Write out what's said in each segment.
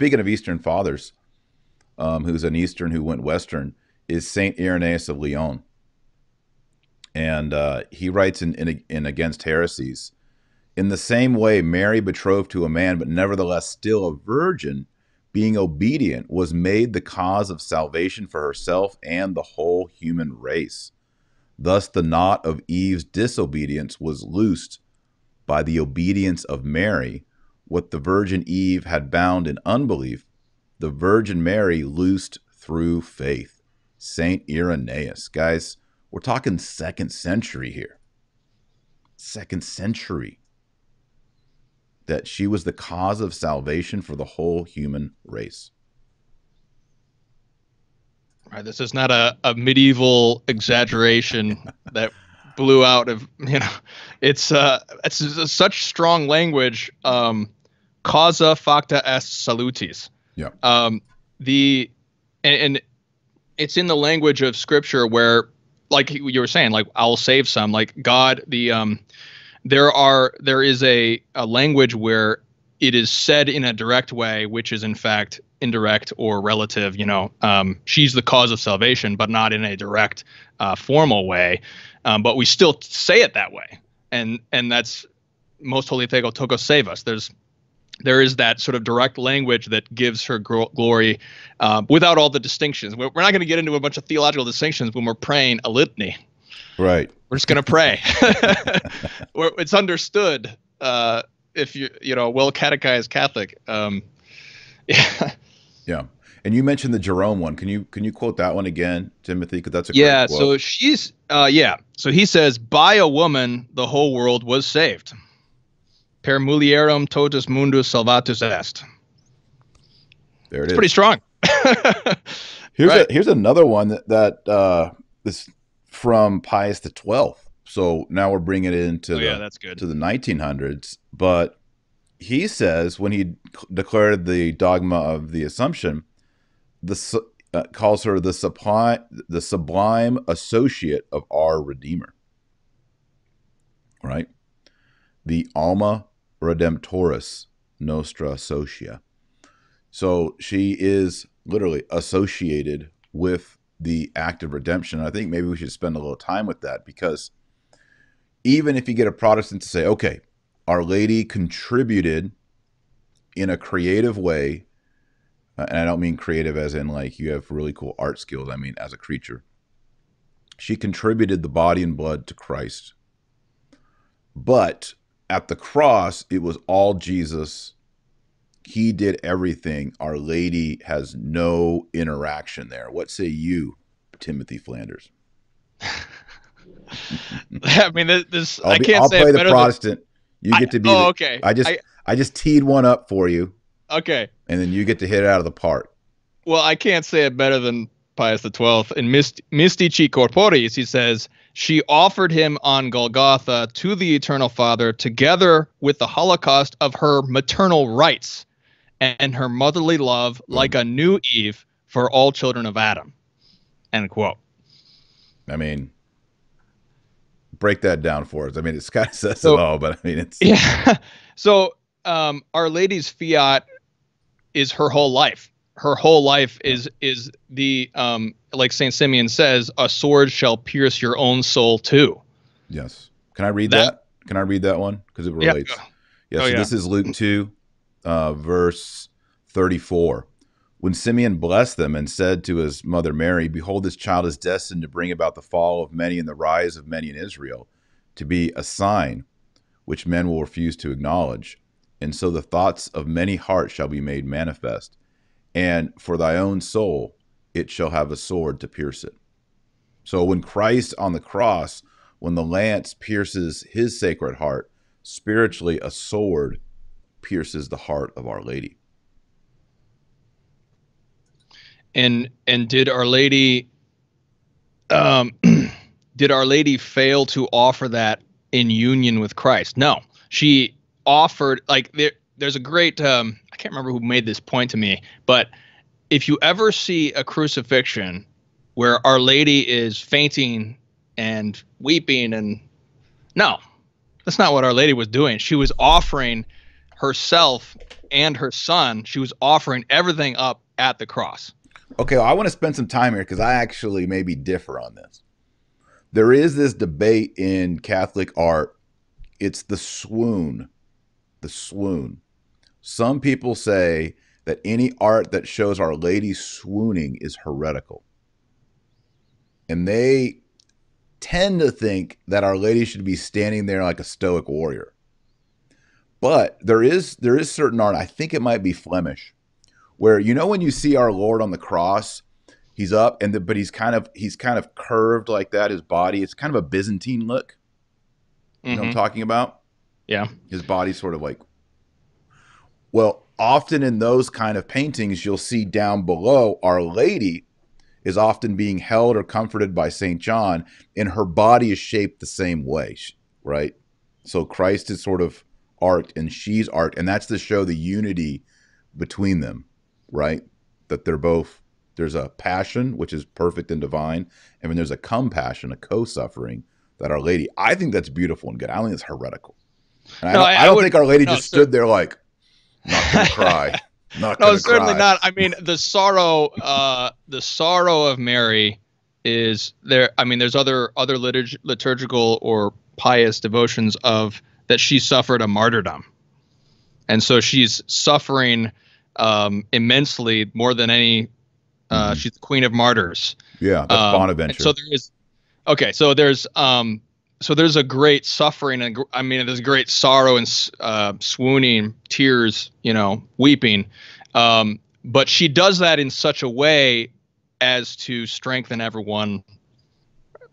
speaking of Eastern fathers, um, who's an Eastern who went Western, is Saint Irenaeus of Lyon, and uh, he writes in, in in Against Heresies. In the same way, Mary, betrothed to a man, but nevertheless still a virgin, being obedient, was made the cause of salvation for herself and the whole human race. Thus, the knot of Eve's disobedience was loosed by the obedience of Mary. What the Virgin Eve had bound in unbelief, the Virgin Mary loosed through faith. Saint Irenaeus. Guys, we're talking second century here. Second century. That she was the cause of salvation for the whole human race. Right. This is not a, a medieval exaggeration that blew out of you know it's uh it's such strong language um causa facta est salutis. Yeah. Um the and, and it's in the language of scripture where like you were saying like i'll save some. Like god the um there are there is a a language where it is said in a direct way which is in fact indirect or relative you know um, she's the cause of salvation but not in a direct uh, formal way. Um, but we still say it that way. And and that's most holy theotokos save us. There's there is that sort of direct language that gives her glory uh, without all the distinctions we're, we're not going to get into a bunch of theological distinctions when we're praying a litany right we're just going to pray it's understood uh, if you you know well catechized catholic um, yeah yeah and you mentioned the Jerome one. Can you can you quote that one again, Timothy? Because that's a yeah. So she's uh, yeah. So he says, "By a woman, the whole world was saved. Per mulierem totus mundus salvatus est." There it it's is. Pretty strong. here's right. a, here's another one that that uh, is from Pius the Twelfth. So now we're bringing it into oh, the yeah, that's good. to the 1900s. But he says when he declared the dogma of the Assumption the uh, calls her the supply the sublime associate of our Redeemer. Right? The Alma Redemptoris Nostra Socia. So she is literally associated with the act of redemption. I think maybe we should spend a little time with that because even if you get a Protestant to say, okay, Our Lady contributed in a creative way uh, and I don't mean creative as in like you have really cool art skills. I mean as a creature. She contributed the body and blood to Christ. But at the cross, it was all Jesus. He did everything. Our Lady has no interaction there. What say you, Timothy Flanders? I mean, this I'll I can't I'll say play the Protestant. You get I- to be. oh, the- okay. I just I- I just teed one up for you, okay. and then you get to hit it out of the park. Well, I can't say it better than Pius XII. In Myst- Mystici Corporis, he says, She offered him on Golgotha to the Eternal Father together with the holocaust of her maternal rights and her motherly love, like a new Eve for all children of Adam. End quote. I mean, break that down for us. I mean, it's kind of says So- it all, but I mean, it's Yeah. so um, Our Lady's fiat is her whole life. Her whole life is is the um, like Saint Simeon says, a sword shall pierce your own soul too. yes. Can I read That- that? Can I read that one because it Yeah. relates? Yeah. Oh, so yeah. this is Luke two, uh, verse thirty-four. When Simeon blessed them and said to his mother Mary, "Behold, this child is destined to bring about the fall of many and the rise of many in Israel, to be a sign which men will refuse to acknowledge, and so the thoughts of many hearts shall be made manifest. And for thy own soul, it shall have a sword to pierce it." So when Christ on the cross, when the lance pierces his sacred heart, spiritually a sword pierces the heart of Our Lady. And and did Our Lady um did Our Lady fail to offer that in union with Christ? No. She offered like there there's a great um I can't remember who made this point to me, but if you ever see a crucifixion where Our Lady is fainting and weeping and no, that's not what Our Lady was doing. She was offering herself and her son. She was offering everything up at the cross. Okay, well, I want to spend some time here because I actually maybe differ on this. There is this debate in Catholic art. It's the swoon. The swoon. Some people say that any art that shows Our Lady swooning is heretical. And they tend to think that Our Lady should be standing there like a stoic warrior. But there is there is certain art, I think it might be Flemish, where you know when you see our Lord on the cross, he's up and the, but he's kind of he's kind of curved like that, his body. It's kind of a Byzantine look. You mm-hmm. know what I'm talking about? Yeah. His body's sort of like well, often in those kind of paintings, you'll see down below Our Lady is often being held or comforted by St. John, and her body is shaped the same way, right? So Christ is sort of art and she's art, and that's to show the unity between them, right? That they're both there's a passion which is perfect and divine, and then there's a compassion, a co-suffering that Our Lady. I think that's beautiful and good. I don't think it's heretical. And no, I, don't, I, I don't would, think Our Lady no, just stood there like, not gonna cry. Not no, certainly cry. not. I mean, the sorrow, uh, the sorrow of Mary is there. I mean, there's other other liturg- liturgical or pious devotions of that she suffered a martyrdom, and so she's suffering um, immensely more than any. Uh, mm-hmm. She's the queen of martyrs. Yeah, that's um, Bonaventure. So there is. Okay, so there's um, so there's a great suffering and I mean there's great sorrow and uh, swooning, tears, you know, weeping. Um, but she does that in such a way as to strengthen everyone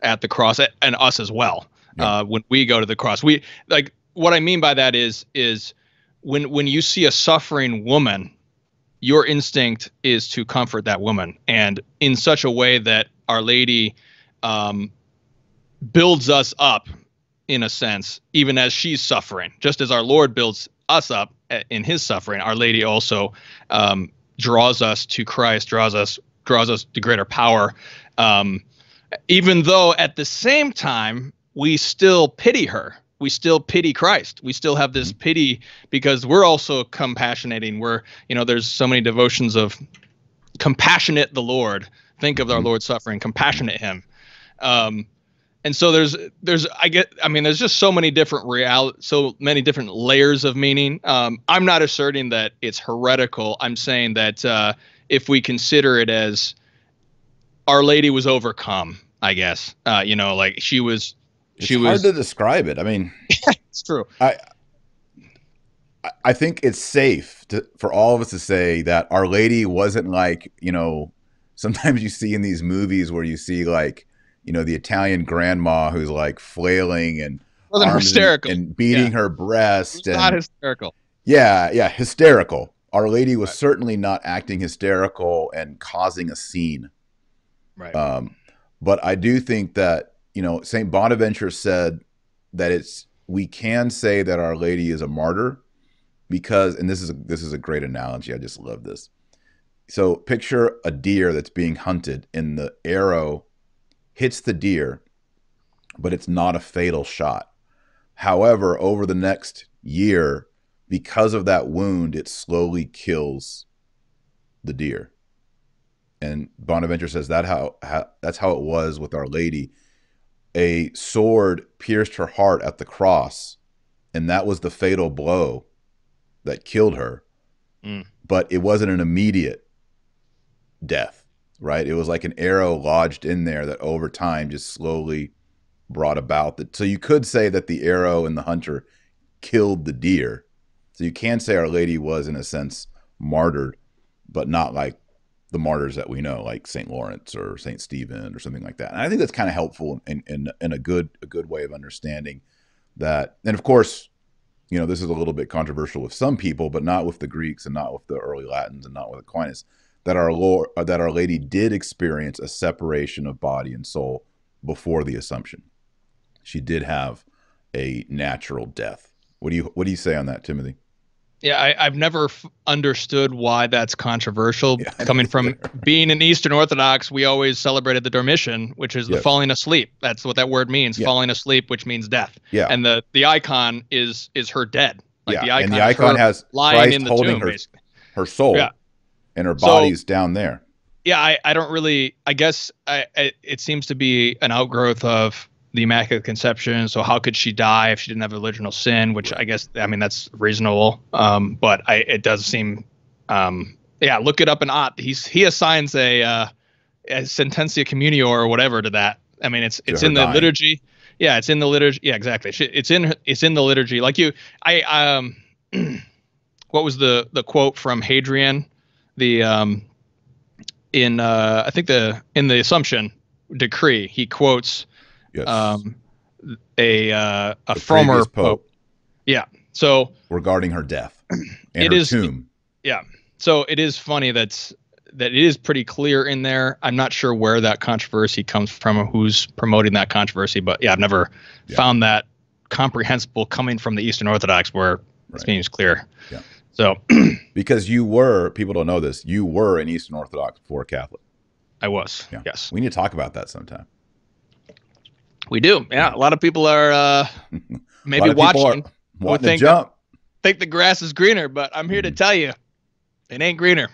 at the cross and us as well. Yeah. Uh, when we go to the cross, we like what I mean by that is is when when you see a suffering woman, your instinct is to comfort that woman, and in such a way that Our Lady um, builds us up in a sense, even as she's suffering. Just as our Lord builds us up in His suffering, Our Lady also um, draws us to Christ, draws us draws us to greater power. Um, even though at the same time we still pity her, we still pity Christ. We still have this mm-hmm. pity because we're also compassionating. We're you know there's so many devotions of compassionate the Lord. Think of our mm-hmm. Lord suffering, compassionate Him. Um, and so there's there's i get i mean there's just so many different real so many different layers of meaning. Um, i'm not asserting that it's heretical. I'm saying that uh, if we consider it as our lady was overcome i guess. Uh, you know like she was she it's was hard to describe it. I mean it's true. I i think it's safe to, for all of us to say that our lady wasn't like you know sometimes you see in these movies where you see like you know, the Italian grandma who's like flailing and hysterical and, beating yeah. her breast. And, not hysterical. Yeah, yeah, hysterical. Our Lady was right. certainly not acting hysterical and causing a scene. Right. Um, but I do think that you know Saint Bonaventure said that it's we can say that Our Lady is a martyr because, and this is a, this is a great analogy. I just love this. So picture a deer that's being hunted, and the arrow hits the deer, but it's not a fatal shot. However, over the next year, because of that wound, it slowly kills the deer. And Bonaventure says that how, how that's how it was with Our Lady. A sword pierced her heart at the cross, and that was the fatal blow that killed her. Mm. But it wasn't an immediate death right? It was like an arrow lodged in there that over time just slowly brought about that. So you could say that the arrow and the hunter killed the deer. So you can say Our Lady was, in a sense, martyred, but not like the martyrs that we know, like Saint Lawrence or Saint Stephen or something like that. And I think that's kind of helpful in, in, in a good a good way of understanding that. And of course, you know, this is a little bit controversial with some people, but not with the Greeks and not with the early Latins and not with Aquinas that our Lord, uh, that our Lady did experience a separation of body and soul before the Assumption. She did have a natural death. What do you what do you say on that, Timothy? Yeah, I, have never f- understood why that's controversial. Yeah, Coming from being an Eastern Orthodox, we always celebrated the Dormition, which is the falling asleep. That's what that word means, falling asleep, which means death. Yeah. And the the icon is is her dead. Like yeah, the icon, and the icon has lying Christ in the holding tomb, her basically. her soul, Yeah. And her So- body's down there. yeah I, I don't really i guess I, I it seems to be an outgrowth of the immaculate conception. So how could she die if she didn't have original sin which i guess i mean that's reasonable. Um but i it does seem um yeah look it up in ott. He's he assigns a uh a sententia communio or whatever to that. I mean it's it's in the dying. liturgy. Yeah it's in the liturgy yeah exactly. It's in it's in the liturgy. Like you i um what was the the quote from hadrian the um in uh, I think the in the Assumption decree he quotes Yes, um, a uh, a The former previous pope. Yeah. So regarding her death and It her is- tomb. so it is funny that's that it is pretty clear in there. I'm not sure where that controversy comes from or who's promoting that controversy, but yeah, I've never Yeah. found that comprehensible coming from the Eastern Orthodox where it Right. seems clear. Yeah. So Because you were, people don't know this, you were an Eastern Orthodox before Catholic. I was. Yeah. Yes. We need to talk about that sometime. We do. Yeah. A lot of people are uh, maybe watching. are wanting to think- jump. think the grass is greener, but I'm here to Mhm. tell you, it ain't greener.